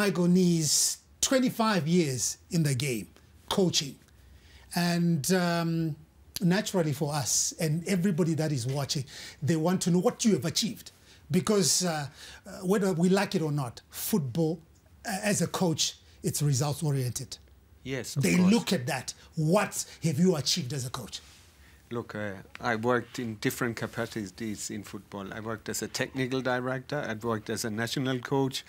Michael Nees, 25 years in the game, coaching. And um, naturally for us and everybody that is watching, they want to know what you have achieved. Because uh, uh, whether we like it or not, football, uh, as a coach, it's results oriented. Yes, They course. look at that. What have you achieved as a coach? Look, uh, I worked in different capacities in football. I worked as a technical director. I worked as a national coach.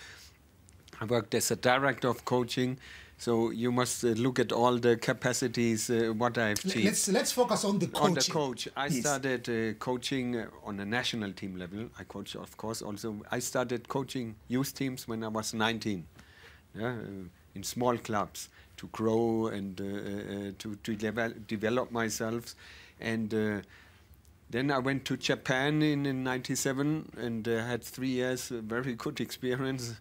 I worked as a director of coaching. So you must uh, look at all the capacities uh, what I've achieved. Let's let's focus on the coaching. on the coach, I Yes. started uh, coaching uh, on a national team level. I coach, of course, also. I started coaching youth teams when I was 19, yeah, uh, in small clubs to grow and uh, uh, to, to devel- develop myself. And uh, then I went to Japan in, in 97 and uh, had three years, uh, very good experience.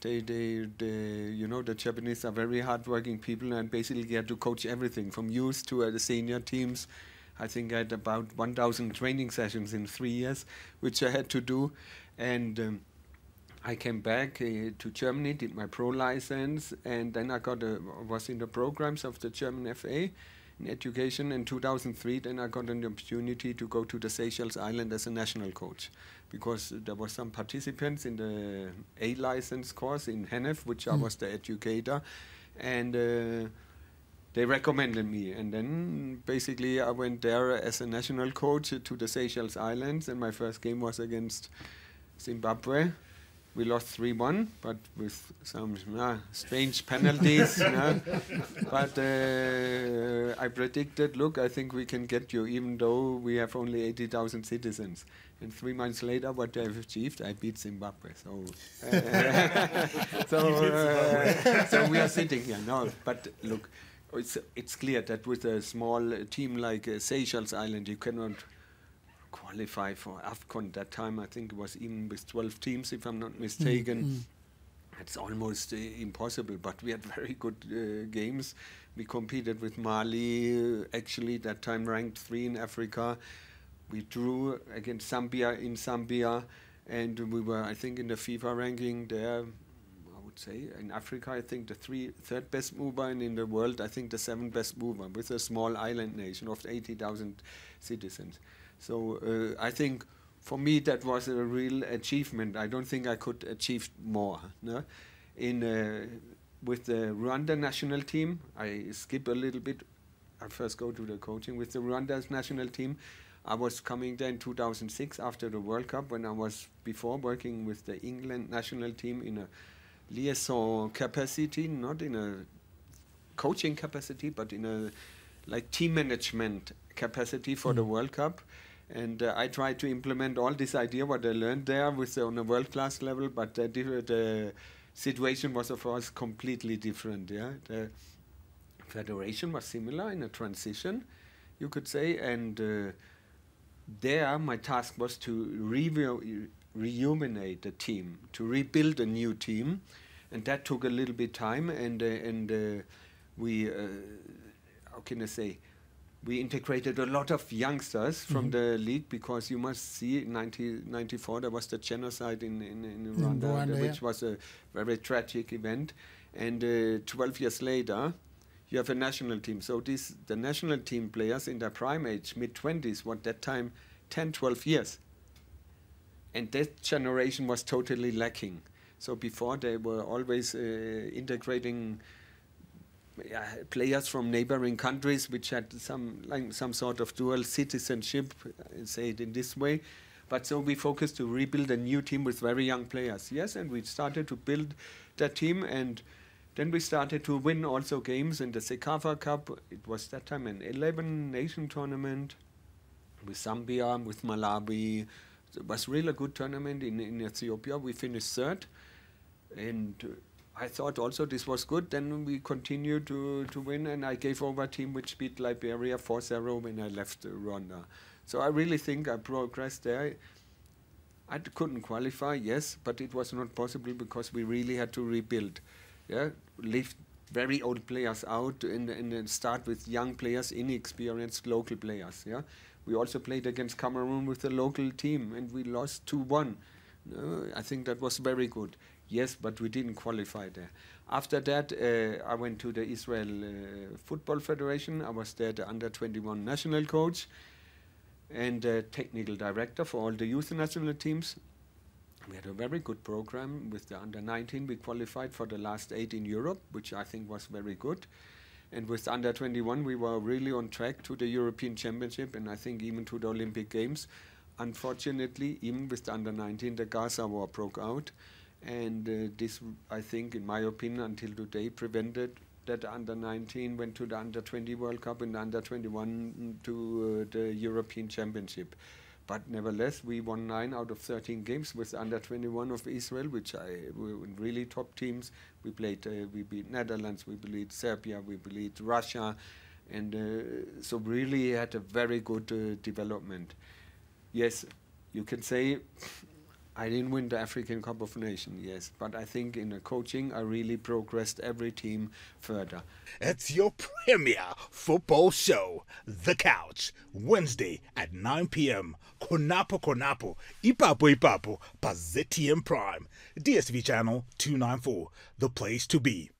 They, they, they, you know, the Japanese are very hardworking people and basically had to coach everything from youth to uh, the senior teams. I think I had about 1,000 training sessions in three years, which I had to do. And um, I came back uh, to Germany, did my pro license, and then I got a, was in the programs of the German FA in education. In 2003, then I got an opportunity to go to the Seychelles Island as a national coach, because there were some participants in the A license course in Hennef, which I was the educator, and. Uh, they recommended me, and then basically I went there as a national coach to the Seychelles Islands, and my first game was against Zimbabwe. We lost 3-1, but with some uh, strange penalties. but uh, I predicted, look, I think we can get you, even though we have only 80,000 citizens. And three months later, what I've achieved, I beat Zimbabwe. So, uh, so, uh, so we are sitting here now. But look, it's it's clear that with a small team like uh, Seychelles Island, you cannot qualify for AFCON. That time, I think it was even with 12 teams, if I'm not mistaken. It's almost uh, impossible, but we had very good uh, games. We competed with Mali, uh, actually, that time ranked three in Africa. We drew against Zambia in Zambia, and we were, I think, in the FIFA ranking there. I would say in Africa, I think the three third best mover, and in the world, I think the seventh best mover, with a small island nation of 80,000 citizens. So uh, I think for me that was a real achievement. I don't think I could achieve more. No? In uh, with the Rwanda national team, I skip a little bit. I first go to the coaching with the Rwanda's national team. I was coming there in 2006 after the World Cup when I was before working with the England national team in a liaison capacity, not in a coaching capacity, but in a like team management capacity for the World Cup. And uh, I tried to implement all this idea what I learned there with the, on a world class level, but the, the situation was of course completely different. Yeah, the federation was similar in a transition, you could say, and uh, there my task was to review, rejuvenate the team, to rebuild a new team, and that took a little bit time. And uh, and uh, we, uh, how can I say, we integrated a lot of youngsters from the league because you must see, in 1994 there was the genocide in in, in Rwanda, Rwanda, which yeah. was a very tragic event, and uh, 12 years later. You have a national team. So these the national team players in their prime age, mid 20s, what that time 10, 12 years. And that generation was totally lacking. So before they were always uh, integrating players from neighboring countries which had some like some sort of dual citizenship, uh, say it in this way. But so we focused to rebuild a new team with very young players. Yes, and we started to build that team and then we started to win also games in the CECAFA Cup. It was that time an 11 nation tournament with Zambia, with Malawi. It was really a good tournament in, in Ethiopia. We finished third. And I thought also this was good. Then we continued to, to win, and I gave over a team which beat Liberia 4 0 when I left uh, Rwanda. So I really think I progressed there. I couldn't qualify, yes, but it was not possible because we really had to rebuild. Yeah, leave very old players out and, and start with young players, inexperienced local players. Yeah, we also played against Cameroon with the local team and we lost two one. No, I think that was very good. Yes, but we didn't qualify there. After that, uh, I went to the Israel uh, Football Federation. I was there the under 21 national coach and uh, technical director for all the youth national teams. We had a very good program with the under 19. We qualified for the last eight in Europe, which I think was very good. And with under 21, we were really on track to the European Championship and I think even to the Olympic Games. Unfortunately, even with the under 19, the Gaza war broke out. And uh, this, I think, in my opinion, until today, prevented that under 19 went to the under 20 World Cup and under 21 to uh, the European Championship. But nevertheless, we won nine out of 13 games with under 21 of Israel, which I really top teams. We played, uh, we beat Netherlands, we beat Serbia, we beat Russia, and uh, so really had a very good uh, development. Yes, you can say I didn't win the African Cup of Nations, yes, but I think in the coaching I really progressed every team further. It's your premier football show, The Couch, Wednesday at 9 p.m. Konapo Konapo, Ipapo Ipapo, Pazetium Prime, DStv channel 294, the place to be.